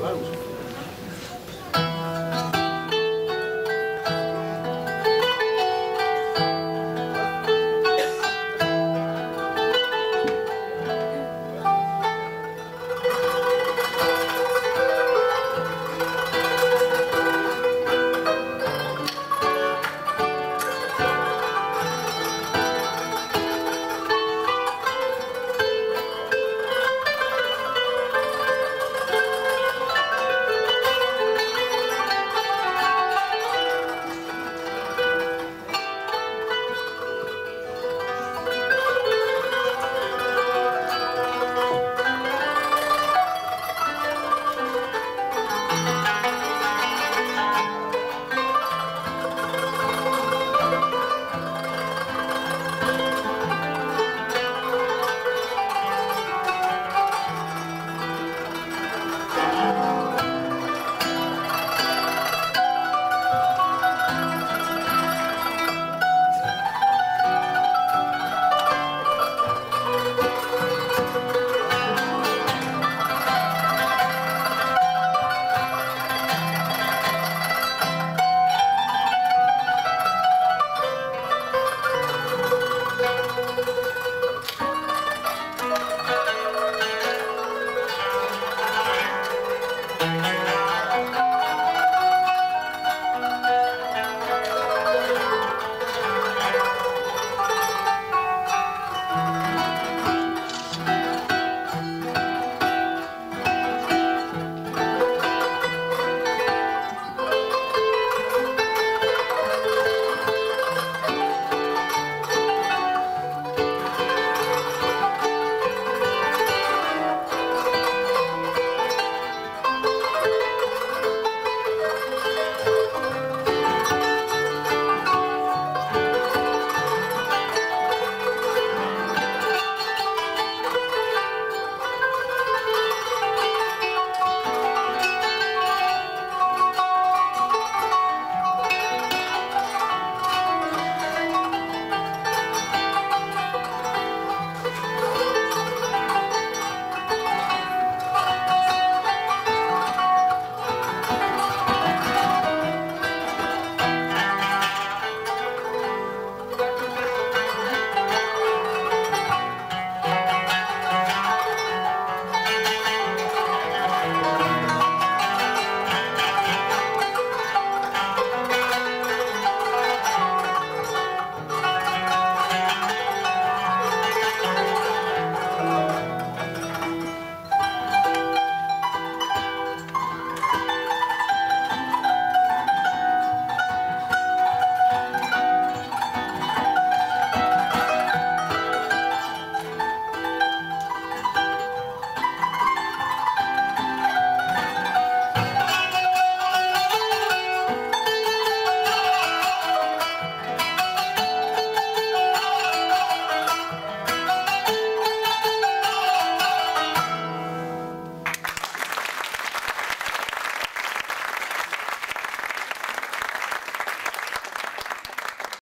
Vamos?